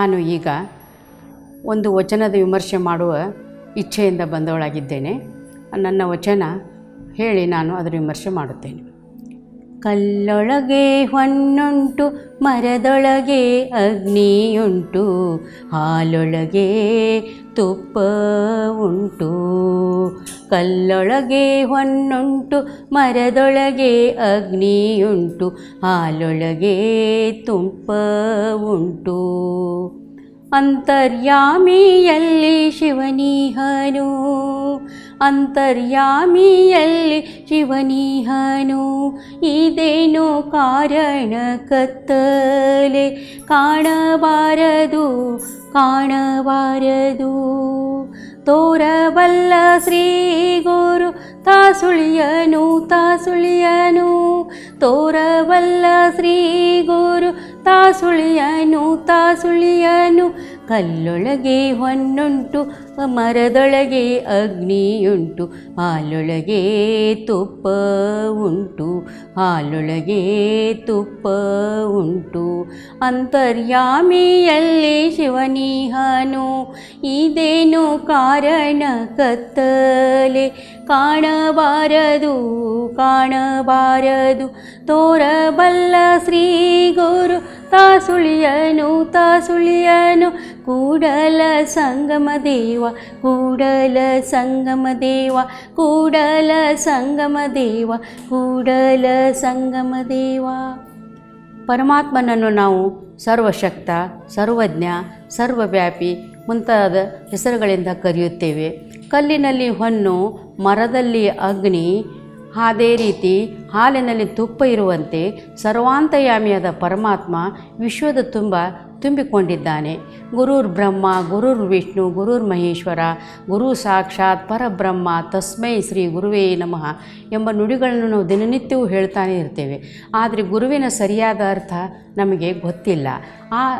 ನಾನು ಈಗ ಒಂದು ವಚನದ ವಿಮರ್ಶೆ ಮಾಡುವ ಇಚ್ಛೆಯಿಂದ ಬಂದವಳಾಗಿದ್ದೇನೆ. ನನ್ನ ವಚನ ಹೇಳಿ ನಾನು ಅದರ ವಿಮರ್ಶೆ ಮಾಡುತ್ತೇನೆ. ಕಲ್ಲೊಳಗೆ ಹೊಣ್ಣುಂಟು, ಮರದೊಳಗೆ ಅಗ್ನಿಯುಂಟು, ಹಾಲೊಳಗೆ ತುಪ್ಪ ಉಂಟು ಕಲ್ಲೊಳಗೆ ಹೊಣ್ಣುಂಟು, ಮರದೊಳಗೆ ಅಗ್ನಿಯುಂಟು, ಹಾಲೊಳಗೆ ತುಪ್ಪ ಉಂಟು ಅಂತರ್ಯಾಮಿಯಲ್ಲಿ ಶಿವನೀಹನು ಅಂತರ್ಯಾಮಿಯಲ್ಲಿ ಶಿವನೀಹನು ಇದೇನು ಕಾರಣ ಕತ್ತಲೆ ಕಾಣಬಾರದು ಕಾಣಬಾರದು ತೋರಬಲ್ಲ ಶ್ರೀ ಗುರು ತಾಸುಳಿಯನು ತಾಸುಳಿಯನು ತೋರಬಲ್ಲ ಶ್ರೀ ಗುರು ತಾಸುಳಿಯನು ತಾಸುಳಿಯನು ಕಲ್ಲೊಳಗೆ ಹೊನ್ನುಂಟು, ಮರದೊಳಗೆ ಅಗ್ನಿಯುಂಟು. ಹಾಲೊಳಗೆ ತುಪ್ಪ ಉಂಟು ಹಾಲೊಳಗೆ ತುಪ್ಪ ಉಂಟು ಅಂತರ್ಯಾಮಿಯಲ್ಲಿ ಶಿವನಿಹನು, ಇದೇನು ಕಾರಣ ಕತ್ತಲೆ? ಕಾಣಬಾರದು ಕಾಣಬಾರದು. ತೋರಬಲ್ಲ ಶ್ರೀ ಗುರು, ತಾಸುಳಿಯನು ತಾಸುಳಿಯನು ಕೂಡಲ ಸಂಗಮ ದೇವ, ಕೂಡಲ ಸಂಗಮ ದೇವ, ಕೂಡಲ ಸಂಗಮ ದೇವ, ಕೂಡಲ ಸಂಗಮ ದೇವ. ಪರಮಾತ್ಮನನ್ನು ನಾವು ಸರ್ವಶಕ್ತ, ಸರ್ವಜ್ಞ, ಸರ್ವವ್ಯಾಪಿ ಮುಂತಾದ ಹೆಸರುಗಳಿಂದ ಕರೆಯುತ್ತೇವೆ. ಕಲ್ಲಿನಲ್ಲಿ ಹೊನ್ನು ಮರದಲ್ಲಿ ಅಗ್ನಿ ಅದೇ ರೀತಿ ಹಾಲಿನಲ್ಲಿ ತುಪ್ಪ ಇರುವಂತೆ ಸರ್ವಾಂತಯಾಮಿಯಾದ ಪರಮಾತ್ಮ ವಿಶ್ವದ ತುಂಬ ತುಂಬಿಕೊಂಡಿದ್ದಾನೆ. ಗುರುರ್ ಬ್ರಹ್ಮ, ಗುರುರ್ ವಿಷ್ಣು, ಗುರುರ್ ಮಹೇಶ್ವರ, ಗುರು ಸಾಕ್ಷಾತ್ ಪರಬ್ರಹ್ಮ, ತಸ್ಮೈ ಶ್ರೀ ಗುರುವೇ ನಮಃ ಎಂಬ ನುಡಿಗಳನ್ನು ನಾವು ದಿನನಿತ್ಯವೂ ಹೇಳ್ತಾನೆ ಇರ್ತೇವೆ. ಆದರೆ ಗುರುವಿನ ಸರಿಯಾದ ಅರ್ಥ ನಮಗೆ ಗೊತ್ತಿಲ್ಲ. ಆ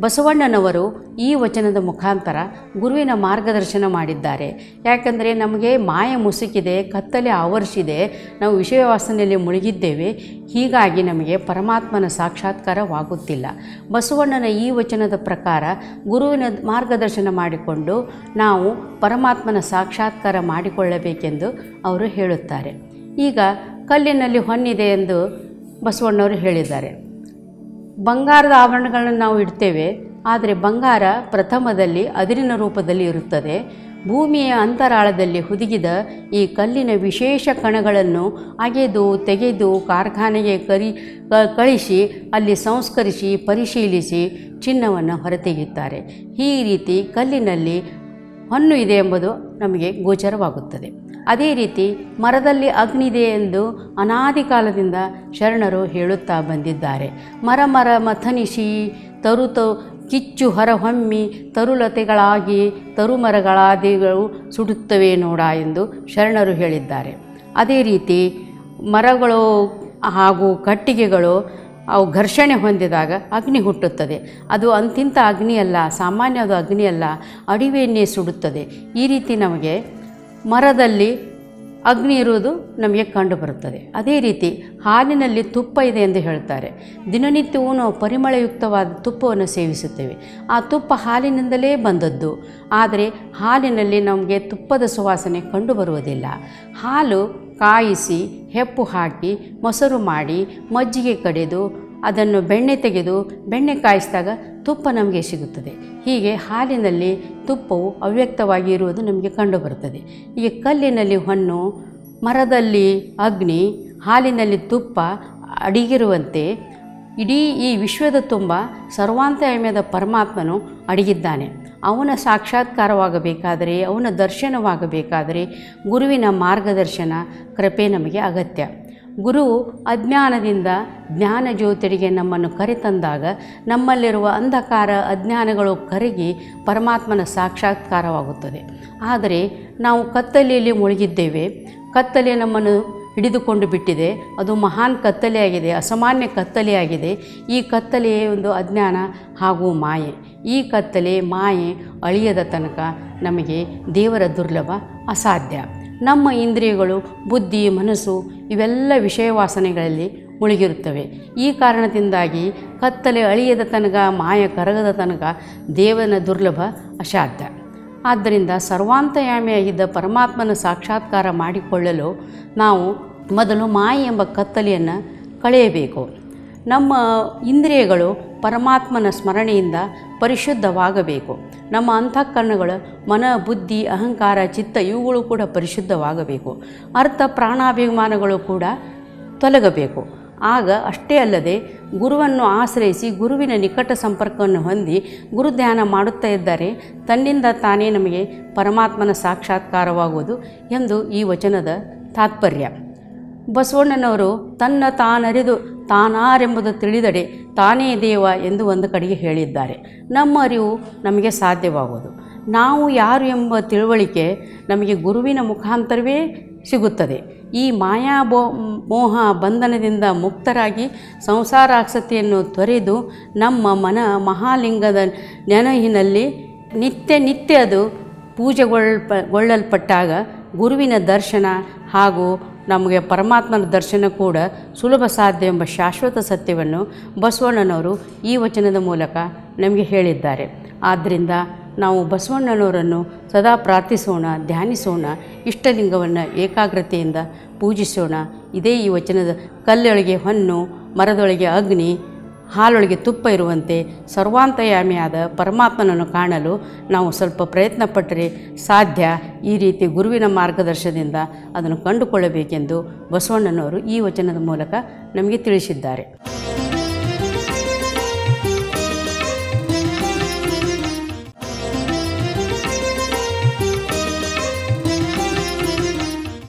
ಬಸವಣ್ಣನವರು ಈ ವಚನದ ಮುಖಾಂತರ ಗುರುವಿನ ಮಾರ್ಗದರ್ಶನ ಮಾಡಿದ್ದಾರೆ. ಯಾಕಂದರೆ ನಮಗೆ ಮಾಯ ಮುಸುಕಿದೆ, ಕತ್ತಲೆ ಆವರಿಸಿದೆ, ನಾವು ವಿಷಯ ವಾಸನೆಯಲ್ಲಿ ಮುಳುಗಿದ್ದೇವೆ, ಹೀಗಾಗಿ ನಮಗೆ ಪರಮಾತ್ಮನ ಸಾಕ್ಷಾತ್ಕಾರವಾಗುತ್ತಿಲ್ಲ. ಬಸವಣ್ಣನ ಈ ವಚನದ ಪ್ರಕಾರ ಗುರುವಿನ ಮಾರ್ಗದರ್ಶನ ಮಾಡಿಕೊಂಡು ನಾವು ಪರಮಾತ್ಮನ ಸಾಕ್ಷಾತ್ಕಾರ ಮಾಡಿಕೊಳ್ಳಬೇಕೆಂದು ಅವರು ಹೇಳುತ್ತಾರೆ. ಈಗ ಕಲ್ಲಿನಲ್ಲಿ ಹೊನ್ನಿದೆ ಎಂದು ಬಸವಣ್ಣವರು ಹೇಳಿದ್ದಾರೆ. ಬಂಗಾರದ ಆಭರಣಗಳನ್ನು ನಾವು ಇಡ್ತೇವೆ, ಆದರೆ ಬಂಗಾರ ಪ್ರಥಮದಲ್ಲಿ ಅದಿರಿನ ರೂಪದಲ್ಲಿ ಇರುತ್ತದೆ. ಭೂಮಿಯ ಅಂತರಾಳದಲ್ಲಿ ಹುದುಗಿದ ಈ ಕಲ್ಲಿನ ವಿಶೇಷ ಕಣಗಳನ್ನು ಅಗೆದು, ತೆಗೆದು, ಕಾರ್ಖಾನೆಗೆ ಕರಿ ಕಳಿಸಿ, ಅಲ್ಲಿ ಸಂಸ್ಕರಿಸಿ, ಪರಿಶೀಲಿಸಿ ಚಿನ್ನವನ್ನು ಹೊರತೆಗೆಯುತ್ತಾರೆ. ಈ ರೀತಿ ಕಲ್ಲಿನಲ್ಲಿ ಹೊನ್ನು ಇದೆ ಎಂಬುದು ನಮಗೆ ಗೋಚರವಾಗುತ್ತದೆ. ಅದೇ ರೀತಿ ಮರದಲ್ಲಿ ಅಗ್ನಿ ಇದೆ ಎಂದು ಅನಾದಿ ಕಾಲದಿಂದ ಶರಣರು ಹೇಳುತ್ತಾ ಬಂದಿದ್ದಾರೆ. ಮರ ಮರ ಮಥನಿಸಿ, ತರು ತ ಕಿಚ್ಚು ಹೊರಹೊಮ್ಮಿ ತರುಲತೆಗಳಾಗಿ ತರುಮರಗಳಾದಿಗಳು ಸುಡುತ್ತವೆ ನೋಡ ಎಂದು ಶರಣರು ಹೇಳಿದ್ದಾರೆ. ಅದೇ ರೀತಿ ಮರಗಳು ಹಾಗೂ ಕಟ್ಟಿಗೆಗಳು ಅವು ಘರ್ಷಣೆ ಹೊಂದಿದಾಗ ಅಗ್ನಿ ಹುಟ್ಟುತ್ತದೆ. ಅದು ಅಂತಿಂತ ಅಗ್ನಿ ಅಲ್ಲ ಸಾಮಾನ್ಯವಾದ ಅಗ್ನಿ ಅಲ್ಲ ಅಡಿವೆಯನ್ನೇ ಸುಡುತ್ತದೆ. ಈ ರೀತಿ ನಮಗೆ ಮರದಲ್ಲಿ ಅಗ್ನಿ ಇರುವುದು ನಮಗೆ ಕಂಡುಬರುತ್ತದೆ. ಅದೇ ರೀತಿ ಹಾಲಿನಲ್ಲಿ ತುಪ್ಪ ಇದೆ ಎಂದು ಹೇಳ್ತಾರೆ. ದಿನನಿತ್ಯವೂ ನಾವು ಪರಿಮಳಯುಕ್ತವಾದ ತುಪ್ಪವನ್ನು ಸೇವಿಸುತ್ತೇವೆ. ಆ ತುಪ್ಪ ಹಾಲಿನಿಂದಲೇ ಬಂದದ್ದು. ಆದರೆ ಹಾಲಿನಲ್ಲಿ ನಮಗೆ ತುಪ್ಪದ ಸುವಾಸನೆ ಕಂಡುಬರುವುದಿಲ್ಲ. ಹಾಲು ಕಾಯಿಸಿ, ಹೆಪ್ಪು ಹಾಕಿ, ಮೊಸರು ಮಾಡಿ, ಮಜ್ಜಿಗೆ ಕಡೆದು ಅದನ್ನು ಬೆಣ್ಣೆ ತೆಗೆದು ಬೆಣ್ಣೆ ಕಾಯಿಸಿದಾಗ ತುಪ್ಪ ನಮಗೆ ಸಿಗುತ್ತದೆ. ಹೀಗೆ ಹಾಲಿನಲ್ಲಿ ತುಪ್ಪವು ಅವ್ಯಕ್ತವಾಗಿ ಇರುವುದು ನಮಗೆ ಕಂಡುಬರುತ್ತದೆ. ಹೀಗೆ ಕಲ್ಲಿನಲ್ಲಿ ಹೊನ್ನು ಮರದಲ್ಲಿ ಅಗ್ನಿ, ಹಾಲಿನಲ್ಲಿ ತುಪ್ಪ ಅಡಿಗಿರುವಂತೆ ಇಡೀ ಈ ವಿಶ್ವದ ತುಂಬ ಸರ್ವಾಂತರ್ಯಮ್ಯದ ಪರಮಾತ್ಮನು ಅಡಗಿದ್ದಾನೆ. ಅವನ ಸಾಕ್ಷಾತ್ಕಾರವಾಗಬೇಕಾದರೆ, ಅವನ ದರ್ಶನವಾಗಬೇಕಾದರೆ ಗುರುವಿನ ಮಾರ್ಗದರ್ಶನ, ಕೃಪೆ ನಮಗೆ ಅಗತ್ಯ. ಗುರು ಅಜ್ಞಾನದಿಂದ ಜ್ಞಾನ ಜ್ಯೋತಿರಿಗೆ ನಮ್ಮನ್ನು ಕರೆತಂದಾಗ ನಮ್ಮಲ್ಲಿರುವ ಅಂಧಕಾರ ಅಜ್ಞಾನಗಳು ಕರಗಿ ಪರಮಾತ್ಮನ ಸಾಕ್ಷಾತ್ಕಾರವಾಗುತ್ತದೆ. ಆದರೆ ನಾವು ಕತ್ತಲೆಯಲ್ಲಿ ಮುಳುಗಿದ್ದೇವೆ. ಕತ್ತಲೆ ನಮ್ಮನ್ನು ಹಿಡಿದುಕೊಂಡು ಬಿಟ್ಟಿದೆ. ಅದು ಮಹಾನ್ ಕತ್ತಲೆಯಾಗಿದೆ, ಅಸಾಮಾನ್ಯ ಕತ್ತಲೆಯಾಗಿದೆ. ಈ ಕತ್ತಲೆಯೇ ಒಂದು ಅಜ್ಞಾನ ಹಾಗೂ ಮಾಯೆ. ಈ ಕತ್ತಲೆ ಮಾಯೆ ಅಳಿಯದ ತನಕ ನಮಗೆ ದೇವರ ದುರ್ಲಭ ಅಸಾಧ್ಯ. ನಮ್ಮ ಇಂದ್ರಿಯಗಳು, ಬುದ್ಧಿ, ಮನಸ್ಸು ಇವೆಲ್ಲ ವಿಷಯ ವಾಸನೆಗಳಲ್ಲಿ ಮುಳುಗಿರುತ್ತವೆ. ಈ ಕಾರಣದಿಂದಾಗಿ ಕತ್ತಲೆ ಅಳಿಯದ ತನಕ, ಮಾಯ ಕರಗದ ತನಕ ದೇವನ ದುರ್ಲಭ ಅಸಾಧ್ಯ. ಆದ್ದರಿಂದ ಸರ್ವಾಂತಯಾಮಿಯಾಗಿದ್ದ ಪರಮಾತ್ಮನ ಸಾಕ್ಷಾತ್ಕಾರ ಮಾಡಿಕೊಳ್ಳಲು ನಾವು ಮೊದಲು ಮಾಯೆ ಎಂಬ ಕತ್ತಲೆಯನ್ನು ಕಳೆಯಬೇಕು. ನಮ್ಮ ಇಂದ್ರಿಯಗಳು ಪರಮಾತ್ಮನ ಸ್ಮರಣೆಯಿಂದ ಪರಿಶುದ್ಧವಾಗಬೇಕು. ನಮ್ಮ ಅಂತಃಕರಣಗಳು, ಮನ, ಬುದ್ಧಿ, ಅಹಂಕಾರ, ಚಿತ್ತ ಇವುಗಳು ಕೂಡ ಪರಿಶುದ್ಧವಾಗಬೇಕು. ಅರ್ಥ, ಪ್ರಾಣಾಭಿಮಾನಗಳು ಕೂಡ ತೊಲಗಬೇಕು. ಆಗ ಅಷ್ಟೇ ಅಲ್ಲದೆ ಗುರುವನ್ನು ಆಶ್ರಯಿಸಿ ಗುರುವಿನ ನಿಕಟ ಸಂಪರ್ಕವನ್ನು ಹೊಂದಿ ಗುರು ಧ್ಯಾನ ಮಾಡುತ್ತಾ ಇದ್ದರೆ ತನ್ನಿಂದ ತಾನೇ ನಮಗೆ ಪರಮಾತ್ಮನ ಸಾಕ್ಷಾತ್ಕಾರವಾಗುವುದು ಎಂದು ಈ ವಚನದ ತಾತ್ಪರ್ಯ. ಬಸವಣ್ಣನವರು ತನ್ನ ತಾನರಿದು ತಾನಾರೆಂಬುದು ತಿಳಿದಡೆ ತಾನೇ ದೇವ ಎಂದು ಒಂದು ಕಡೆಗೆ ಹೇಳಿದ್ದಾರೆ. ನಮ್ಮ ಅರಿವು ನಮಗೆ ಸಾಧ್ಯವಾಗುವುದು. ನಾವು ಯಾರು ಎಂಬ ತಿಳುವಳಿಕೆ ನಮಗೆ ಗುರುವಿನ ಮುಖಾಂತರವೇ ಸಿಗುತ್ತದೆ. ಈ ಮಾಯಾ ಬೋ ಮೋಹ ಬಂಧನದಿಂದ ಮುಕ್ತರಾಗಿ ಸಂಸಾರಾಸಕ್ತಿಯನ್ನು ತೊರೆದು ನಮ್ಮ ಮನ ಮಹಾಲಿಂಗದ ನೆನಹಿನಲ್ಲಿ ನಿತ್ಯ ನಿತ್ಯ ಅದು ಪೂಜೆಗೊಳ್ಪ ಗೊಳ್ಳಲ್ಪಟ್ಟಾಗ ಗುರುವಿನ ದರ್ಶನ ಹಾಗೂ ನಮಗೆ ಪರಮಾತ್ಮನ ದರ್ಶನ ಕೂಡ ಸುಲಭ ಸಾಧ್ಯ ಎಂಬ ಶಾಶ್ವತ ಸತ್ಯವನ್ನು ಬಸವಣ್ಣನವರು ಈ ವಚನದ ಮೂಲಕ ನಮಗೆ ಹೇಳಿದ್ದಾರೆ. ಆದ್ದರಿಂದ ನಾವು ಬಸವಣ್ಣನವರನ್ನು ಸದಾ ಪ್ರಾರ್ಥಿಸೋಣ, ಧ್ಯಾನಿಸೋಣ, ಇಷ್ಟಲಿಂಗವನ್ನು ಏಕಾಗ್ರತೆಯಿಂದ ಪೂಜಿಸೋಣ. ಇದೇ ಈ ವಚನದ ಕಲ್ಲೊಳಗೆ ಹೊನ್ನು ಮರದೊಳಗೆ ಅಗ್ನಿ ಹಾಲೊಳಗೆ ತುಪ್ಪ ಇರುವಂತೆ ಸರ್ವಾಂತಯಾಮಿಯಾದ ಪರಮಾತ್ಮನನ್ನು ಕಾಣಲು ನಾವು ಸ್ವಲ್ಪ ಪ್ರಯತ್ನ ಪಟ್ಟರೆ ಸಾಧ್ಯ ಈ ರೀತಿ ಗುರುವಿನ ಮಾರ್ಗದರ್ಶನದಿಂದ ಅದನ್ನು ಕಂಡುಕೊಳ್ಳಬೇಕೆಂದು ಬಸವಣ್ಣನವರು ಈ ವಚನದ ಮೂಲಕ ನಮಗೆ ತಿಳಿಸಿದ್ದಾರೆ.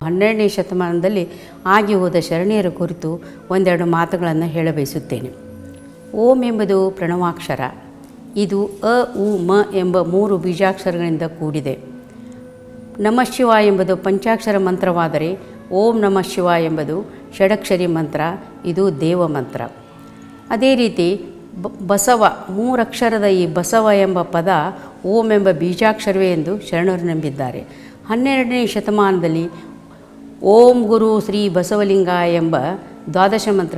ಹನ್ನೆರಡನೇ ಶತಮಾನದಲ್ಲಿ ಆಗಿ ಹೋದ ಶರಣೆಯರ ಕುರಿತು ಒಂದೆರಡು ಮಾತುಗಳನ್ನು ಹೇಳಬಯಸುತ್ತೇನೆ. ಓಂ ಎಂಬುದು ಪ್ರಣವಾಕ್ಷರ. ಇದು ಅ, ಉ, ಮ ಎಂಬ ಮೂರು ಬೀಜಾಕ್ಷರಗಳಿಂದ ಕೂಡಿದೆ. ನಮ ಶಿವ ಎಂಬುದು ಪಂಚಾಕ್ಷರ ಮಂತ್ರವಾದರೆ ಓಂ ನಮ ಶಿವ ಎಂಬುದು ಷಡಕ್ಷರಿ ಮಂತ್ರ, ಇದು ದೇವ ಮಂತ್ರ. ಅದೇ ರೀತಿ ಬಸವ, ಮೂರಕ್ಷರದ ಈ ಬಸವ ಎಂಬ ಪದ ಓಂ ಎಂಬ ಬೀಜಾಕ್ಷರವೇ ಎಂದು ಶರಣರು ನಂಬಿದ್ದಾರೆ. ಹನ್ನೆರಡನೇ ಶತಮಾನದಲ್ಲಿ ಓಂ ಗುರು ಶ್ರೀ ಬಸವಲಿಂಗ ಎಂಬ ದ್ವಾದಶ ಮಂತ್ರ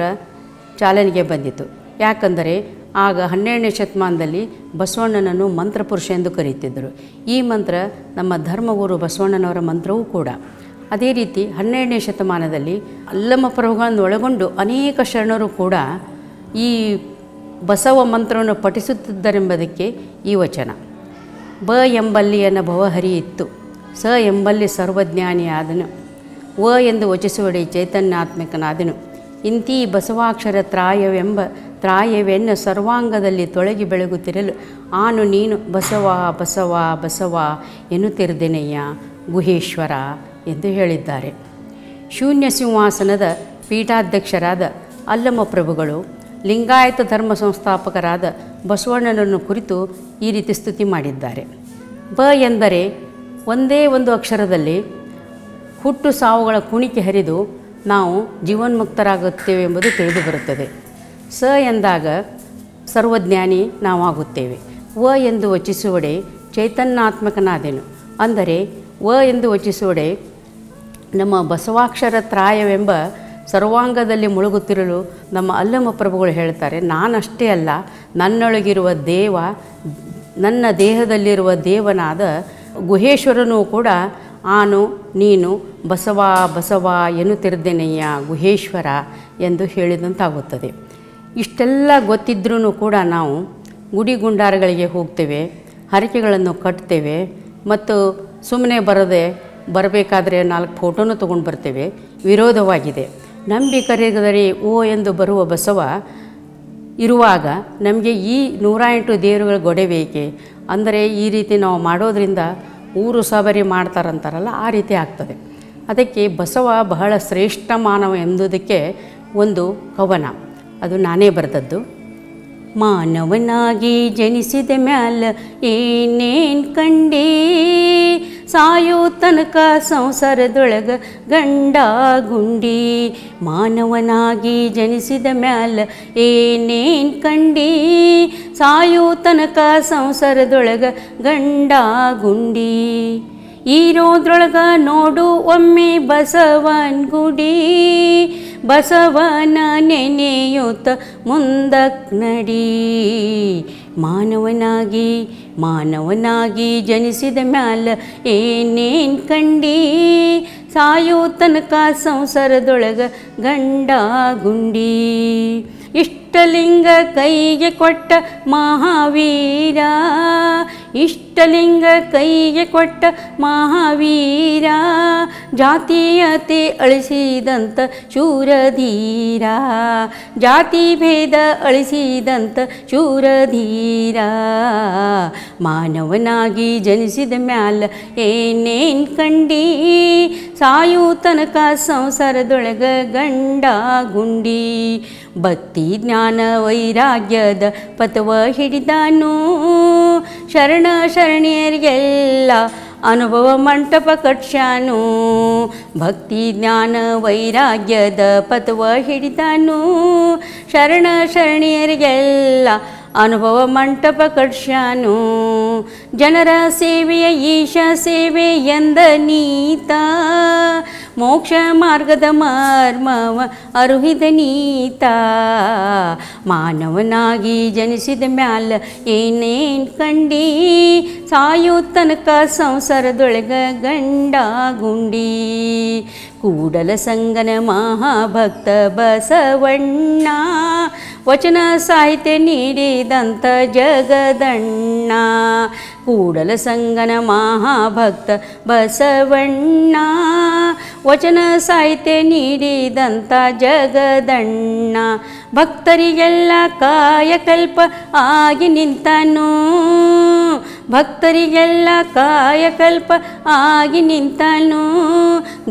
ಚಾಲನೆಗೆ ಬಂದಿತು. ಯಾಕಂದರೆ ಆಗ ಹನ್ನೆರಡನೇ ಶತಮಾನದಲ್ಲಿ ಬಸವಣ್ಣನನ್ನು ಮಂತ್ರಪುರುಷ ಎಂದು ಕರೆಯುತ್ತಿದ್ದರು. ಈ ಮಂತ್ರ ನಮ್ಮ ಧರ್ಮಗುರು ಬಸವಣ್ಣನವರ ಮಂತ್ರವೂ ಕೂಡ. ಅದೇ ರೀತಿ ಹನ್ನೆರಡನೇ ಶತಮಾನದಲ್ಲಿ ಅಲ್ಲಮ ಪ್ರಭುಗಳನ್ನು ಒಳಗೊಂಡು ಅನೇಕ ಶರಣರು ಕೂಡ ಈ ಬಸವ ಮಂತ್ರವನ್ನು ಪಠಿಸುತ್ತಿದ್ದರೆಂಬುದಕ್ಕೆ ಈ ವಚನ. ಬ ಎಂಬಲ್ಲಿಯನ ಭವಹರಿ ಇತ್ತು. ಸ ಎಂಬಲ್ಲಿ ಸರ್ವಜ್ಞಾನಿ ಆದನು ವ ಎಂದು ವಚಿಸುವಡೆ ಚೈತನ್ಯಾತ್ಮಕನಾದನು. ಇಂತೀ ಬಸವಾಕ್ಷರ ತ್ರಾಯವೆಂಬ ತ್ರಾಯವೆನ್ನ ಸರ್ವಾಂಗದಲ್ಲಿ ತೊಳಗಿ ಬೆಳಗುತ್ತಿರಲು. ಆನು ನೀನು ಬಸವ ಬಸವ ಬಸವ ಎನ್ನುತ್ತಿರ್ದೆನೆಯ್ಯ ಗುಹೇಶ್ವರ ಎಂದು ಹೇಳಿದ್ದಾರೆ. ಶೂನ್ಯ ಸಿಂಹಾಸನದ ಪೀಠಾಧ್ಯಕ್ಷರಾದ ಅಲ್ಲಮ್ಮ ಪ್ರಭುಗಳು, ಲಿಂಗಾಯತ ಧರ್ಮ ಸಂಸ್ಥಾಪಕರಾದ ಬಸವಣ್ಣನನ್ನು ಕುರಿತು ಈ ರೀತಿ ಸ್ತುತಿ ಮಾಡಿದ್ದಾರೆ. ಬ ಎಂದರೆ ಒಂದೇ ಒಂದು ಅಕ್ಷರದಲ್ಲಿ ಹುಟ್ಟು ಸಾವುಗಳ ಕುಣಿಕೆ ಹರಿದು ನಾವು ಜೀವನ್ಮುಕ್ತರಾಗುತ್ತೇವೆ ಎಂಬುದು ತಿಳಿದು ಬರುತ್ತದೆ. ಸ ಎಂದಾಗ ಸರ್ವಜ್ಞಾನಿ ನಾವಾಗುತ್ತೇವೆ. ವ ಎಂದು ವಚಿಸುವಡೆ ಚೈತನ್ಯಾತ್ಮಕನಾದೆನು. ಅಂದರೆ, ವ ಎಂದು ವಚಿಸುವಡೆ ನಮ್ಮ ಬಸವಾಕ್ಷರ ತ್ರಾಯವೆಂಬ ಸರ್ವಾಂಗದಲ್ಲಿ ಮುಳುಗುತ್ತಿರಲು ನಮ್ಮ ಅಲ್ಲಮ ಪ್ರಭುಗಳು ಹೇಳ್ತಾರೆ, ನಾನಷ್ಟೇ ಅಲ್ಲ, ನನ್ನೊಳಗಿರುವ ದೇವ, ನನ್ನ ದೇಹದಲ್ಲಿರುವ ದೇವನಾದ ಗುಹೇಶ್ವರನೂ ಕೂಡ ಆನು, ನೀನು, ಬಸವ ಬಸವ ಎನ್ನುತ್ತಿರ್ದೇನೆಯ್ಯ ಗುಹೇಶ್ವರ ಎಂದು ಹೇಳಿದಂತಾಗುತ್ತದೆ. ಇಷ್ಟೆಲ್ಲ ಗೊತ್ತಿದ್ರೂ ಕೂಡ ನಾವು ಗುಡಿ ಗುಂಡಾರಗಳಿಗೆ ಹೋಗ್ತೇವೆ, ಹರಕೆಗಳನ್ನು ಕಟ್ತೇವೆ ಮತ್ತು ಸುಮ್ಮನೆ ಬರದೆ ಬರಬೇಕಾದ್ರೆ ನಾಲ್ಕು ಫೋಟೋನು ತೊಗೊಂಡು ಬರ್ತೇವೆ. ವಿರೋಧವಾಗಿದೆ. ನಂಬಿ ಓ ಎಂದು ಬರುವ ಬಸವ ಇರುವಾಗ ನಮಗೆ ಈ ನೂರ ಎಂಟು ದೇವರುಗಳ ಗೊಡೆ ಬೇಕೆ? ಅಂದರೆ ಈ ರೀತಿ ನಾವು ಮಾಡೋದ್ರಿಂದ ಊರು ಸಬರಿ ಮಾಡ್ತಾರಂತಾರಲ್ಲ, ಆ ರೀತಿ ಆಗ್ತದೆ. ಅದಕ್ಕೆ ಬಸವ ಬಹಳ ಶ್ರೇಷ್ಠ ಮಾನವ ಎಂಬುದಕ್ಕೆ ಒಂದು ಕವನ. ಅದು ನಾನೇ ಬರೆದದ್ದು. ಮಾನವನಾಗಿ ಜನಿಸಿದ ಮ್ಯಾಲ ಏನೇನು ಕಂಡೀ? ಸಾಯೋ ತನಕ ಸಂಸಾರದೊಳಗ ಗಂಡ ಗುಂಡಿ ಮಾನವನಾಗಿ ಜನಿಸಿದ ಮ್ಯಾಲ ಏನೇನು ಕಂಡೀ? ಸಾಯೋ ತನಕ ಸಂಸಾರದೊಳಗ ಗಂಡ ಗುಂಡಿ ಈರೋದ್ರೊಳಗ ನೋಡು ಒಮ್ಮೆ ಬಸವನ್ ಗುಡಿ ಬಸವನ ನೆನೆಯುತ್ತ ಮುಂದಕ್ ನಡಿ ಮಾನವನಾಗಿ ಮಾನವನಾಗಿ ಜನಿಸಿದ ಮ್ಯಾಲ ಏನೇನು ಕಂಡಿ? ಸಾಯೋ ತನಕ ಸಂಸಾರದೊಳಗ ಗಂಡ ಗುಂಡಿ ಇಷ್ಟಲಿಂಗ ಕೈಗೆ ಕೊಟ್ಟ ಮಹಾವೀರ. ಇಷ್ಟಲಿಂಗ ಕೈಗೆ ಕೊಟ್ಟ ಮಹಾವೀರ. ಜಾತೀಯತೆ ಅಳಿಸಿದಂತ ಶೂರಧೀರ. ಜಾತಿ ಭೇದ ಅಳಿಸಿದಂತ ಶೂರಧೀರ. ಮಾನವನಾಗಿ ಜನಿಸಿದ ಮ್ಯಾಲ ಏನೇನ್ ಕಂಡಿ? ಸಾಯು ತನಕ ಸಂಸಾರದೊಳಗ ಗಂಡ ಗುಂಡಿ. ಭಕ್ತಿ ಜ್ಞಾನ ವೈರಾಗ್ಯದ ಪಥವ ಹಿಡಿದಾನು. ಶರಣ ಶರಣಿಯರಿಗೆಲ್ಲ ಅನುಭವ ಮಂಟಪ ಕಟ್ಸ್ಯಾನು. ಭಕ್ತಿ ಜ್ಞಾನ ವೈರಾಗ್ಯದ ಪಥವ ಹಿಡಿದಾನು. ಶರಣ ಶರಣಿಯರಿಗೆಲ್ಲ ಅನುಭವ ಮಂಟಪ ಕಟ್ಸ್ಯಾನು. ಜನರ ಸೇವೆಯ ಈಶ ಸೇವೆ ಎಂದ ನೀತ. ಮೋಕ್ಷ ಮಾರ್ಗದ ಮರ್ಮವ ಅರುಹಿದ ನೀತ. ಮಾನವನಾಗಿ ಜನಿಸಿದ ಮ್ಯಾಲ ಏನೇನು ಕಂಡಿ? ಸಾಯೋ ತನಕ ಸಂಸಾರದೊಳಗ ಗಂಡ ಗುಂಡಿ. ಕೂಡಲ ಸಂಗನ ಮಹಾಭಕ್ತ ಬಸವಣ್ಣ. ವಚನ ಸಾಹಿತ್ಯ ನೀಡಿದಂಥ ಜಗದಣ್ಣ. ಕೂಡಲ ಸಂಗನ ಮಹಾಭಕ್ತ ಬಸವಣ್ಣ ವಚನ ಸಾಹಿತ್ಯ ನೀಡಿದಂಥ ಜಗದಣ್ಣ. ಭಕ್ತರಿಗೆಲ್ಲ ಕಾಯಕಲ್ಪ ಆಗಿ ನಿಂತನು. ಭಕ್ತರಿಗೆಲ್ಲ ಕಾಯಕಲ್ಪ ಆಗಿ ನಿಂತನು.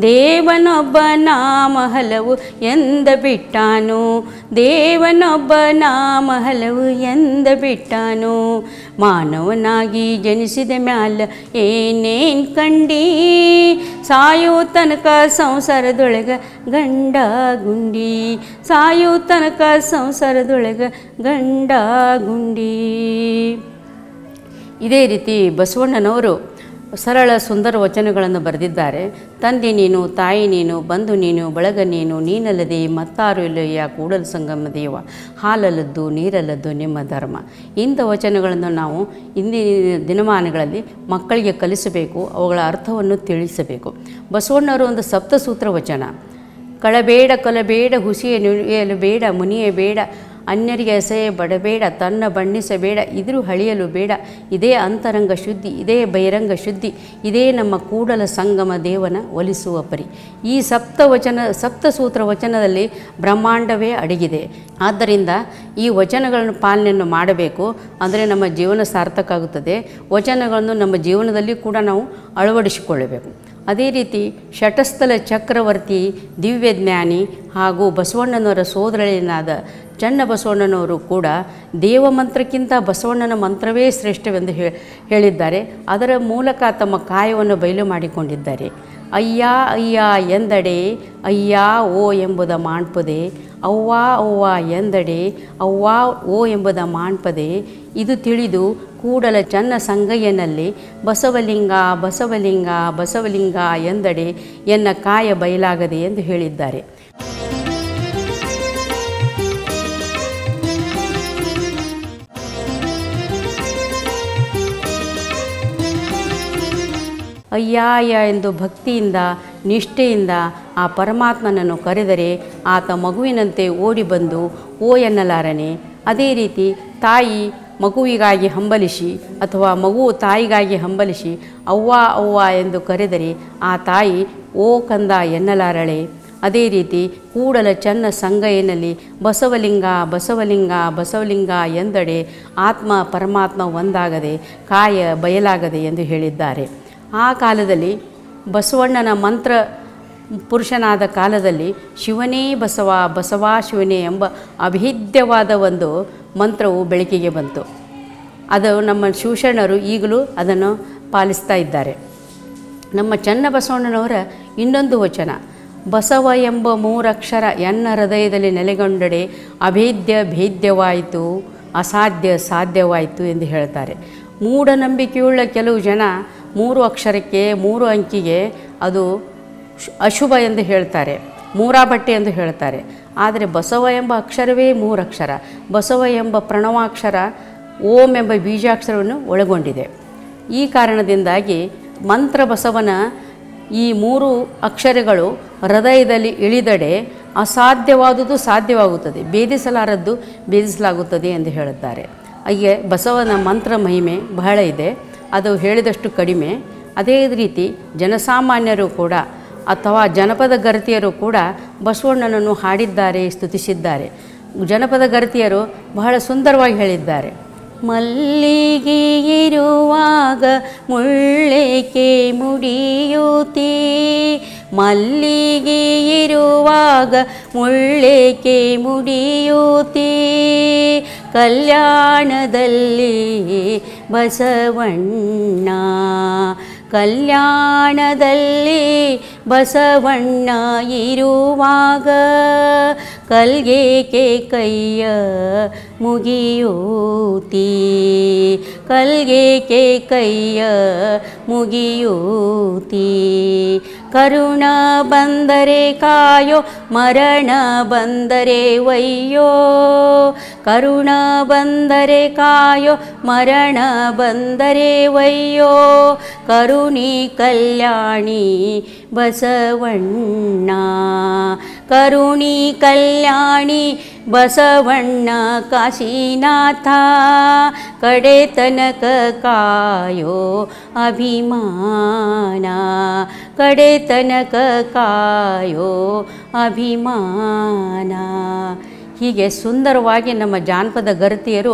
ದೇವನೊಬ್ಬ ನಾಮ ಹಲವು ಎಂದ ಬಿಟ್ಟಾನು. ದೇವನೊಬ್ಬ ನಾಮ ಹಲವು ಎಂದ ಬಿಟ್ಟಾನು. ಮಾನವನಾಗಿ ಜನಿಸಿದ ಮ್ಯಾಲ ಏನೇನ್ ಕಂಡಿ? ಸಾಯೋ ತನಕ ಸಂಸಾರದೊಳಗ ಗಂಡ ಗುಂಡಿ ಸಾಯೋ ತನಕ ಸಂಸಾರದೊಳಗ ಗಂಡ ಗುಂಡಿ ಇದೇ ರೀತಿ ಬಸವಣ್ಣನವರು ಸರಳ ಸುಂದರ ವಚನಗಳನ್ನು ಬರೆದಿದ್ದಾರೆ. ತಂದೆ ನೀನು, ತಾಯಿ ನೀನು, ಬಂಧು ನೀನು, ಬಳಗ ನೀನು, ನೀನಲ್ಲದೆ ಮತ್ತಾರು ಇಲ್ಲಯ್ಯ, ಕೂಡಲ ಸಂಗಮ ದೇವ, ಹಾಲಲ್ಲದ್ದು ನೀರಲ್ಲದ್ದು ನಿಮ್ಮ ಧರ್ಮ. ಇಂಥ ವಚನಗಳನ್ನು ನಾವು ಇಂದಿನ ದಿನಮಾನಗಳಲ್ಲಿ ಮಕ್ಕಳಿಗೆ ಕಲಿಸಬೇಕು, ಅವುಗಳ ಅರ್ಥವನ್ನು ತಿಳಿಸಬೇಕು. ಬಸವಣ್ಣವರು ಒಂದು ಸಪ್ತಸೂತ್ರ ವಚನ. ಕಳಬೇಡ, ಕೊಲಬೇಡ, ಹುಸಿಯ ನುಡಿಯಲು ಬೇಡ ಮುನಿಯೇ ಬೇಡ ಅನ್ಯರಿಗೆ ಅಸಹ್ಯ ಬಡಬೇಡ ತನ್ನ ಬಣ್ಣಿಸಬೇಡ, ಇದ್ರೂ ಹಳಿಯಲು ಬೇಡ. ಇದೇ ಅಂತರಂಗ ಶುದ್ಧಿ, ಇದೇ ಬಹಿರಂಗ ಶುದ್ಧಿ, ಇದೇ ನಮ್ಮ ಕೂಡಲ ಸಂಗಮ ದೇವನ ಒಲಿಸುವ ಪರಿ. ಈ ಸಪ್ತ ವಚನ ಸಪ್ತಸೂತ್ರ ವಚನದಲ್ಲಿ ಬ್ರಹ್ಮಾಂಡವೇ ಅಡಗಿದೆ. ಆದ್ದರಿಂದ ಈ ವಚನಗಳನ್ನು ಪಾಲನೆಯನ್ನು ಮಾಡಬೇಕು. ಅಂದರೆ ನಮ್ಮ ಜೀವನ ಸಾರ್ಥಕ ಆಗುತ್ತದೆ. ವಚನಗಳನ್ನು ನಮ್ಮ ಜೀವನದಲ್ಲಿ ಕೂಡ ನಾವು ಅಳವಡಿಸಿಕೊಳ್ಳಬೇಕು. ಅದೇ ರೀತಿ ಶಟಸ್ಥಲ ಚಕ್ರವರ್ತಿ ದಿವ್ಯಜ್ಞಾನಿ ಹಾಗೂ ಬಸವಣ್ಣನವರ ಸೋದರಳಿನಾದ ಚನ್ನ ಬಸವಣ್ಣನವರು ಕೂಡ ದೇವ ಮಂತ್ರಕ್ಕಿಂತ ಬಸವಣ್ಣನ ಮಂತ್ರವೇ ಶ್ರೇಷ್ಠವೆಂದು ಹೇಳಿದ್ದಾರೆ. ಅದರ ಮೂಲಕ ತಮ್ಮ ಕಾಯವನ್ನು ಬಯಲು ಮಾಡಿಕೊಂಡಿದ್ದಾರೆ. ಅಯ್ಯ ಅಯ್ಯ ಎಂದಡೆ, ಅಯ್ಯ, ಓ ಎಂಬುದ ಮಾಣ್ಪದೆ, ಅವ್ವ ಅವ್ವ ಎಂದಡೆ, ಅವ್ವ, ಓ ಎಂಬುದ ಮಾಣ್ಪದೆ, ಇದು ತಿಳಿದು ಕೂಡಲ ಚನ್ನ ಸಂಗಯ್ಯನಲ್ಲಿ, ಬಸವಲಿಂಗ ಬಸವಲಿಂಗ ಬಸವಲಿಂಗ ಎಂದಡೆ ಎನ್ನ ಕಾಯ ಬಯಲಾಗದೆ ಎಂದು ಹೇಳಿದ್ದಾರೆ. ಅಯ್ಯಾಯ ಎಂದು ಭಕ್ತಿಯಿಂದ, ನಿಷ್ಠೆಯಿಂದ ಆ ಪರಮಾತ್ಮನನ್ನು ಕರೆದರೆ ಆತ ಮಗುವಿನಂತೆ ಓಡಿ ಬಂದು, ಓ ಎನ್ನಲಾರನೆ, ಅದೇ ರೀತಿ ತಾಯಿ ಮಗುವಿಗಾಗಿ ಹಂಬಲಿಸಿ ಅಥವಾ ಮಗು ತಾಯಿಗಾಗಿ ಹಂಬಲಿಸಿ ಅವ್ವ ಅವ್ವ ಎಂದು ಕರೆದರೆ ಆ ತಾಯಿ, ಓ ಕಂದ ಎನ್ನಲಾರಳೆ, ಅದೇ ರೀತಿ ಕೂಡಲ ಚನ್ನ ಸಂಗಯ್ಯನಲ್ಲಿ ಬಸವಲಿಂಗ ಬಸವಲಿಂಗ ಬಸವಲಿಂಗ ಎಂದಡೆ ಆತ್ಮ ಪರಮಾತ್ಮ ಒಂದಾಗದೆ, ಕಾಯ ಬಯಲಾಗದೆ ಎಂದು ಹೇಳಿದ್ದಾರೆ. ಆ ಕಾಲದಲ್ಲಿ ಬಸವಣ್ಣನ ಮಂತ್ರ ಪುರುಷನಾದ ಕಾಲದಲ್ಲಿ ಶಿವನೇ ಬಸವ ಬಸವ ಶಿವನೇ ಎಂಬ ಅಭೇದ್ಯವಾದ ಒಂದು ಮಂತ್ರವು ಬೆಳಕಿಗೆ ಬಂತು. ಅದು ನಮ್ಮ ಶಿವಶರಣರು ಈಗಲೂ ಅದನ್ನು ಪಾಲಿಸ್ತಾ ಇದ್ದಾರೆ. ನಮ್ಮ ಚನ್ನಬಸವಣ್ಣನವರ ಇನ್ನೊಂದು ವಚನ, ಬಸವ ಎಂಬ ಮೂರಕ್ಷರ ಎನ್ನ ಹೃದಯದಲ್ಲಿ ನೆಲೆಗೊಂಡಡೆ ಅಭೇದ್ಯ ಭೇದ್ಯವಾಯಿತು, ಅಸಾಧ್ಯ ಸಾಧ್ಯವಾಯಿತು ಎಂದು ಹೇಳ್ತಾರೆ. ಮೂಢನಂಬಿಕೆಯುಳ್ಳ ಕೆಲವು ಜನ ಮೂರು ಅಕ್ಷರಕ್ಕೆ, ಮೂರು ಅಂಕಿಗೆ ಅದು ಅಶುಭ ಎಂದು ಹೇಳ್ತಾರೆ, ಮೂರಾ ಬಟ್ಟೆ ಎಂದು ಹೇಳ್ತಾರೆ. ಆದರೆ ಬಸವ ಎಂಬ ಅಕ್ಷರವೇ ಮೂರಕ್ಷರ. ಬಸವ ಎಂಬ ಪ್ರಣವಾಕ್ಷರ ಓಂ ಎಂಬ ಬೀಜಾಕ್ಷರವನ್ನು ಒಳಗೊಂಡಿದೆ. ಈ ಕಾರಣದಿಂದಾಗಿ ಮಂತ್ರ ಬಸವನ ಈ ಮೂರು ಅಕ್ಷರಗಳು ಹೃದಯದಲ್ಲಿ ಇಳಿದಡೆ ಅಸಾಧ್ಯವಾದುದು ಸಾಧ್ಯವಾಗುತ್ತದೆ. ಭೇದಿಸಲಾರದ್ದು ಭೇದಿಸಲಾಗುತ್ತದೆ ಎಂದು ಹೇಳುತ್ತಾರೆ. ಹೀಗೆ ಬಸವನ ಮಂತ್ರ ಮಹಿಮೆ ಬಹಳ ಇದೆ. ಅದು ಹೇಳಿದಷ್ಟು ಕಡಿಮೆ. ಅದೇ ರೀತಿ ಜನಸಾಮಾನ್ಯರು ಕೂಡ ಅಥವಾ ಜನಪದ ಗರತಿಯರು ಕೂಡ ಬಸವಣ್ಣನನ್ನು ಹಾಡಿದ್ದಾರೆ, ಸ್ತುತಿಸಿದ್ದಾರೆ. ಜನಪದ ಗರತಿಯರು ಬಹಳ ಸುಂದರವಾಗಿ ಹೇಳಿದ್ದಾರೆ. ಮಲ್ಲಿಗೆ ಇರುವಾಗ ಮುಳ್ಳೇಕೆ ಮುಡಿಯುತ್ತೀ? ಮಲ್ಲಿಗೆ ಇರುವಾಗ ಮುಳ್ಳೆಕೆ ಮುಡಿಯುತ್ತೀ? ಕಲ್ಯಾಣದಲ್ಲಿ ಬಸವಣ್ಣ. ಕಲ್ಯಾಣದಲ್ಲಿ ಬಸವಣ್ಣ ಇರುವಾಗ ಕಲ್ಗೇಕೆ ಕೈಯ ಮುಗಿಯೂತಿ? ಕಲ್ಗೇಕೆ ಕೈಯ ಮುಗಿಯೂತಿ? करुणबन्दरे कायो मरणबन्दरे वैयो करुणबन्दरे कायो मरणबन्दरे वैयो करुणी कल्याणी बसवण्णा। करुणी कल्याणी बसवण्ण बसवण्णकाशीनाथा कडेतनककायो अभिमाना। कडेतनककायो अभिमाना। ಹೀಗೆ ಸುಂದರವಾಗಿ ನಮ್ಮ ಜಾನಪದ ಗರತಿಯರು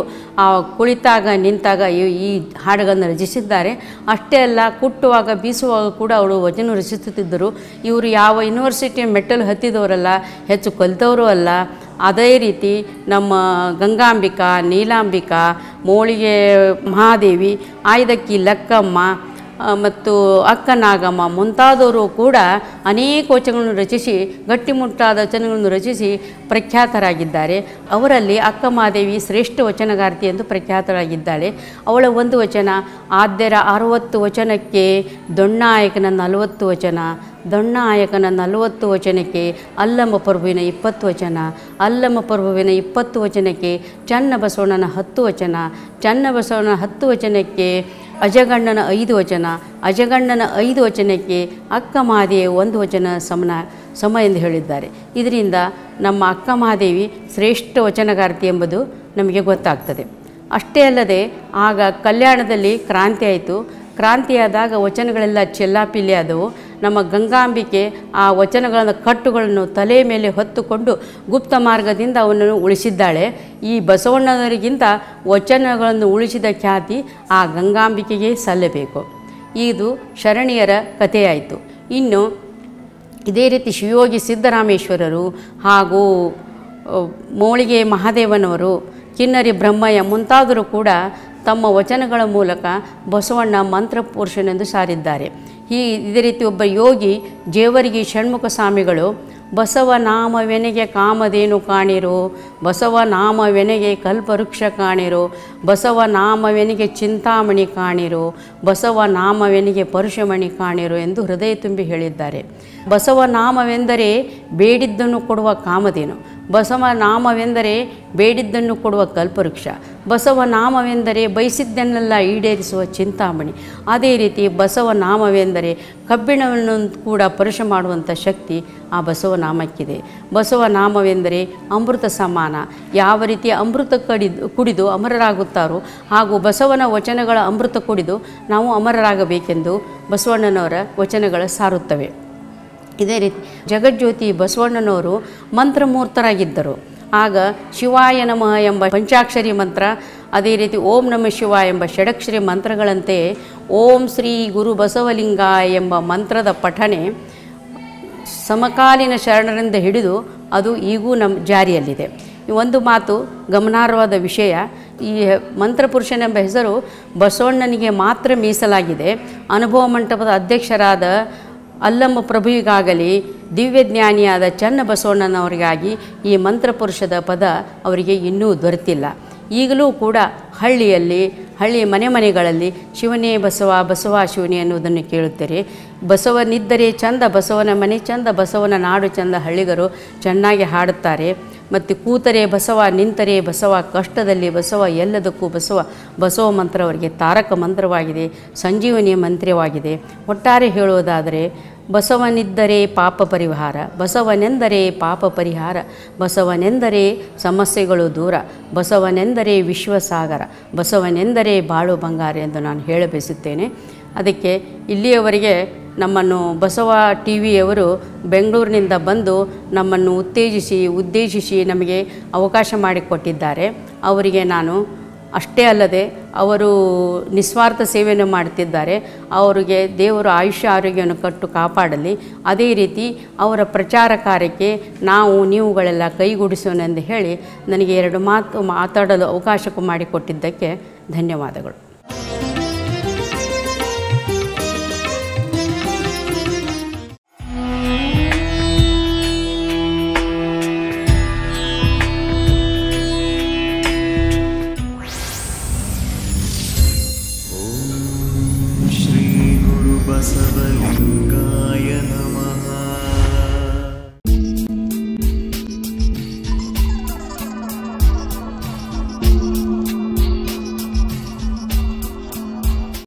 ಕುಳಿತಾಗ ನಿಂತಾಗ ಈ ಹಾಡುಗಳನ್ನು ರಚಿಸಿದ್ದಾರೆ. ಅಷ್ಟೇ ಅಲ್ಲ, ಕುಟ್ಟುವಾಗ, ಬೀಸುವಾಗ ಕೂಡ ಅವಳು ವಚನ ರಚಿಸುತ್ತಿದ್ದರು. ಇವರು ಯಾವ ಯೂನಿವರ್ಸಿಟಿ ಮೆಟ್ಟಲು ಹತ್ತಿದವರಲ್ಲ, ಹೆಚ್ಚು ಕಲಿತವರು ಅಲ್ಲ. ಅದೇ ರೀತಿ ನಮ್ಮ ಗಂಗಾಂಬಿಕಾ, ನೀಲಾಂಬಿಕಾ, ಮೋಳಿಗೆ ಮಹಾದೇವಿ, ಆಯ್ದಕ್ಕಿ ಲಕ್ಕಮ್ಮ ಮತ್ತು ಅಕ್ಕನಾಗಮ್ಮ ಮುಂತಾದವರು ಕೂಡ ಅನೇಕ ವಚನಗಳನ್ನು ರಚಿಸಿ ಗಟ್ಟಿಮುಟ್ಟಾದ ವಚನಗಳನ್ನು ರಚಿಸಿ ಪ್ರಖ್ಯಾತರಾಗಿದ್ದಾರೆ. ಅವರಲ್ಲಿ ಅಕ್ಕ ಮಹಾದೇವಿ ಶ್ರೇಷ್ಠ ವಚನಗಾರ್ತಿ ಎಂದು ಪ್ರಖ್ಯಾತರಾಗಿದ್ದಾಳೆ. ಅವಳ ಒಂದು ವಚನ, ಆದ್ಯರ ಅರವತ್ತು ವಚನಕ್ಕೆ ದೊಣ್ಣಾಯಕನ ನಲವತ್ತು ವಚನ, ದೊಣ್ಣಾಯಕನ ನಲವತ್ತು ವಚನಕ್ಕೆ ಅಲ್ಲಮ್ಮ ಪ್ರಭುವಿನ ಇಪ್ಪತ್ತು ವಚನ, ಅಲ್ಲಮ್ಮ ಪ್ರಭುವಿನ ಇಪ್ಪತ್ತು ವಚನಕ್ಕೆ ಚನ್ನ ಬಸವಣ್ಣನ ಹತ್ತು ವಚನ ಚನ್ನ ಹತ್ತು ವಚನಕ್ಕೆ ಅಜಗಣ್ಣನ ಐದು ವಚನ, ಅಜಗಣ್ಣನ ಐದು ವಚನಕ್ಕೆ ಅಕ್ಕ ಮಹಾದೇವಿ ಒಂದು ವಚನ ಸಮನ, ಸಮ ಎಂದು ಹೇಳಿದ್ದಾರೆ. ಇದರಿಂದ ನಮ್ಮ ಅಕ್ಕ ಮಹಾದೇವಿ ಶ್ರೇಷ್ಠ ವಚನಗಾರ್ತಿ ಎಂಬುದು ನಮಗೆ ಗೊತ್ತಾಗ್ತದೆ. ಅಷ್ಟೇ ಅಲ್ಲದೆ ಆಗ ಕಲ್ಯಾಣದಲ್ಲಿ ಕ್ರಾಂತಿ ಆಯಿತು. ಕ್ರಾಂತಿಯಾದಾಗ ವಚನಗಳೆಲ್ಲ ಚೆಲ್ಲಾಪಿಲ್ಲಿ ಆದವು. ನಮ್ಮ ಗಂಗಾಂಬಿಕೆ ಆ ವಚನಗಳ ಕಟ್ಟುಗಳನ್ನು ತಲೆ ಮೇಲೆ ಹೊತ್ತುಕೊಂಡು ಗುಪ್ತ ಮಾರ್ಗದಿಂದ ಅವನನ್ನು ಉಳಿಸಿದ್ದಾಳೆ. ಈ ಬಸವಣ್ಣನವರಿಗಿಂತ ವಚನಗಳನ್ನು ಉಳಿಸಿದ ಖ್ಯಾತಿ ಆ ಗಂಗಾಂಬಿಕೆಗೆ ಸಲ್ಲಬೇಕು. ಇದು ಶರಣಿಯರ ಕಥೆಯಾಯಿತು. ಇನ್ನು ಇದೇ ರೀತಿ ಶಿವಯೋಗಿ ಸಿದ್ದರಾಮೇಶ್ವರರು ಹಾಗೂ ಮೋಳಿಗೆ ಮಹಾದೇವನವರು, ಕಿನ್ನರಿ ಬ್ರಹ್ಮಯ್ಯ ಮುಂತಾದರು ಕೂಡ ತಮ್ಮ ವಚನಗಳ ಮೂಲಕ ಬಸವಣ್ಣ ಮಂತ್ರಪುರುಷನೆಂದು ಸಾರಿದ್ದಾರೆ. ಈ ಇದೇ ರೀತಿ ಒಬ್ಬ ಯೋಗಿ ಜೇವರಿಗೆ ಷಣ್ಮುಖ ಸ್ವಾಮಿಗಳು, ಬಸವ ನಾಮವೆನೆಗೆ ಕಾಮಧೇನು ಕಾಣಿರು, ಬಸವ ನಾಮವೆನೆಗೆ ಕಲ್ಪವೃಕ್ಷ ಕಾಣಿರು, ಬಸವ ನಾಮವೆನಿಗೆ ಚಿಂತಾಮಣಿ ಕಾಣಿರು, ಬಸವ ನಾಮವೆನಿಗೆ ಪರುಷಮಣಿ ಕಾಣಿರು ಎಂದು ಹೃದಯ ತುಂಬಿ ಹೇಳಿದ್ದಾರೆ. ಬಸವ ನಾಮವೆಂದರೆ ಬೇಡಿದ್ದನ್ನು ಕೊಡುವ ಕಾಮಧೇನು. ಬಸವ ನಾಮವೆಂದರೆ ಬೇಡಿದ್ದನ್ನು ಕೊಡುವ ಕಲ್ಪವೃಕ್ಷ. ಬಸವ ನಾಮವೆಂದರೆ ಬಯಸಿದ್ದನ್ನೆಲ್ಲ ಈಡೇರಿಸುವ ಚಿಂತಾಮಣಿ. ಅದೇ ರೀತಿ ಬಸವ ನಾಮವೆಂದರೆ ಕಬ್ಬಿಣವನ್ನು ಕೂಡ ಪರುಷ ಮಾಡುವಂಥ ಶಕ್ತಿ ಆ ಬಸವ ನಾಮಕ್ಕಿದೆ. ಬಸವ ನಾಮವೆಂದರೆ ಅಮೃತ ಸಮಾನ. ಯಾವ ರೀತಿ ಅಮೃತ ಕಡಿದು, ಕುಡಿದು ಅಮರರಾಗುತ್ತಾರೋ ಹಾಗೂ ಬಸವನ ವಚನಗಳ ಅಮೃತ ಕುಡಿದು ನಾವು ಅಮರರಾಗಬೇಕೆಂದು ಬಸವಣ್ಣನವರ ವಚನಗಳ ಸಾರುತ್ತವೆ. ಇದೇ ರೀತಿ ಜಗಜ್ಯೋತಿ ಬಸವಣ್ಣನವರು ಮಂತ್ರಮೂರ್ತರಾಗಿದ್ದರು. ಆಗ ಶಿವಾಯ ನಮಃ ಎಂಬ ಪಂಚಾಕ್ಷರಿ ಮಂತ್ರ, ಅದೇ ರೀತಿ ಓಂ ನಮ ಶಿವ ಎಂಬ ಷಡಕ್ಷರಿ ಮಂತ್ರಗಳಂತೆ ಓಂ ಶ್ರೀ ಗುರು ಬಸವಲಿಂಗ ಎಂಬ ಮಂತ್ರದ ಪಠನೆ ಸಮಕಾಲೀನ ಶರಣರಿಂದ ಹಿಡಿದು ಅದು ಈಗೂ ನಮ್ಮ ಜಾರಿಯಲ್ಲಿದೆ. ಒಂದು ಮಾತು ಗಮನಾರ್ಹವಾದ ವಿಷಯ. ಈ ಮಂತ್ರಪುರುಷನೆಂಬ ಹೆಸರು ಬಸವಣ್ಣನಿಗೆ ಮಾತ್ರ ಮೀಸಲಾಗಿದೆ. ಅನುಭವ ಮಂಟಪದ ಅಧ್ಯಕ್ಷರಾದ ಅಲ್ಲಮ್ಮ ಪ್ರಭುವಿಗಾಗಲಿ ದಿವ್ಯಜ್ಞಾನಿಯಾದ ಚನ್ನಬಸವಣ್ಣನವರಿಗಾಗಿ ಈ ಮಂತ್ರಪುರುಷದ ಪದ ಅವರಿಗೆ ಇನ್ನೂ ದೊರೆತಿಲ್ಲ. ಈಗಲೂ ಕೂಡ ಹಳ್ಳಿಯಲ್ಲಿ, ಹಳ್ಳಿ ಮನೆ ಮನೆಗಳಲ್ಲಿ ಶಿವನೇ ಬಸವ ಬಸವ ಶಿವನೇ ಅನ್ನುವುದನ್ನು ಕೇಳುತ್ತೀರಿ ಬಸವನಿದ್ದರೆ ಚಂದ, ಬಸವನ ಮನೆ ಚಂದ, ಬಸವನ ನಾಡು ಚಂದ ಹಳ್ಳಿಗರು ಚೆನ್ನಾಗಿ ಹಾಡುತ್ತಾರೆ. ಮತ್ತು ಕೂತರೆ ಬಸವ, ನಿಂತರೆ ಬಸವ, ಕಷ್ಟದಲ್ಲಿ ಬಸವ, ಎಲ್ಲದಕ್ಕೂ ಬಸವ ಬಸವ ಮಂತ್ರ ಅವರಿಗೆ ತಾರಕ ಮಂತ್ರವಾಗಿದೆ ಸಂಜೀವನಿಯ ಮಂತ್ರವಾಗಿದೆ. ಒಟ್ಟಾರೆ ಹೇಳುವುದಾದರೆ ಬಸವನಿದ್ದರೆ ಪಾಪ ಪರಿಹಾರ, ಬಸವನೆಂದರೆ ಪಾಪ ಪರಿಹಾರ, ಬಸವನೆಂದರೆ ಸಮಸ್ಯೆಗಳು ದೂರ, ಬಸವನೆಂದರೆ ವಿಶ್ವಸಾಗರ, ಬಸವನೆಂದರೆ ಬಾಳು ಬಂಗಾರ ಎಂದು ನಾನು ಹೇಳಬಯಸುತ್ತೇನೆ. ಅದಕ್ಕೆ ಇಲ್ಲಿಯವರೆಗೆ ನಮ್ಮನ್ನು ಬಸವ ಟಿ ವಿಯವರು ಬೆಂಗಳೂರಿನಿಂದ ಬಂದು ನಮ್ಮನ್ನು ಉತ್ತೇಜಿಸಿ, ಉದ್ದೇಶಿಸಿ ನಮಗೆ ಅವಕಾಶ ಮಾಡಿಕೊಟ್ಟಿದ್ದಾರೆ. ಅವರಿಗೆ ನಾನು ಅಷ್ಟೇ ಅಲ್ಲದೆ ಅವರು ನಿಸ್ವಾರ್ಥ ಸೇವೆಯನ್ನು ಮಾಡುತ್ತಿದ್ದಾರೆ ಅವರಿಗೆ ದೇವರು ಆಯುಷ್ಯ, ಆರೋಗ್ಯವನ್ನು ಕಟ್ಟು ಕಾಪಾಡಲಿ. ಅದೇ ರೀತಿ ಅವರ ಪ್ರಚಾರ ಕಾರ್ಯಕ್ಕೆ ನಾವು, ನೀವುಗಳೆಲ್ಲ ಕೈಗೂಡಿಸೋಣ ಎಂದು ಹೇಳಿ ನನಗೆ ಎರಡು ಮಾತು ಮಾತಾಡಲು ಅವಕಾಶಕ್ಕೂ ಮಾಡಿಕೊಟ್ಟಿದ್ದಕ್ಕೆ ಧನ್ಯವಾದಗಳು.